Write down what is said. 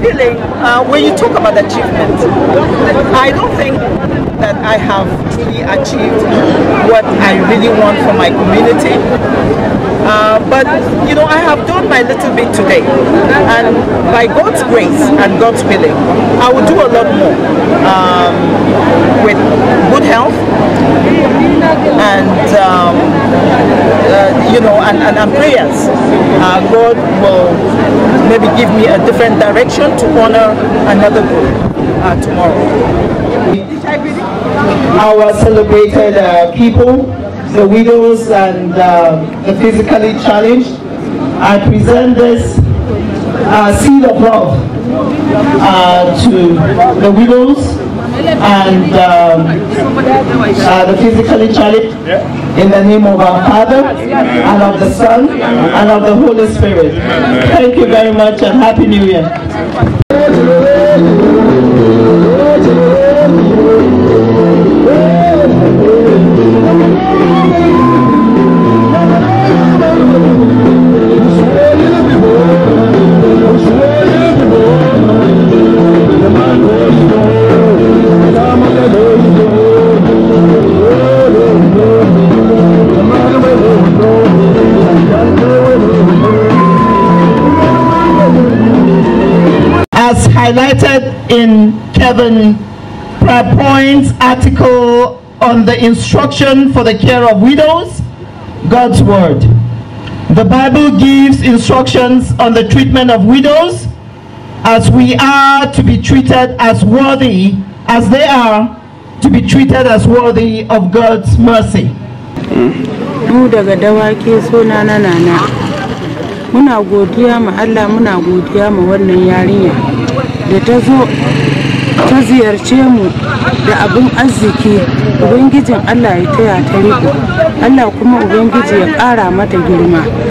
feeling uh, when you talk about achievement, I don't think that I have truly achieved what I really want for my community. Uh, but you know, I have done my little bit today, and by God's grace and God's willing, I will do a lot more um, with good health and um, you know, and, and, and prayers. Uh, God will maybe give me a different direction to honor another group uh, tomorrow. Our celebrated uh, people, the widows and uh, the physically challenged, I present this uh, seed of love uh, to the widows and um, uh, the physically challenged in the name of our Father and of the Son and of the Holy Spirit. Thank you very much and Happy New Year. As highlighted in Kevin Point's article on the instruction for the care of widows, God's Word. The Bible gives instructions on the treatment of widows as we are to be treated as worthy, as they are to be treated as worthy of God's mercy. Da ta zo ta ziyarce mu da abin arziki ubangijin Allah ya taya ta riko Allah kuma ubangiji ya ƙara mata girma.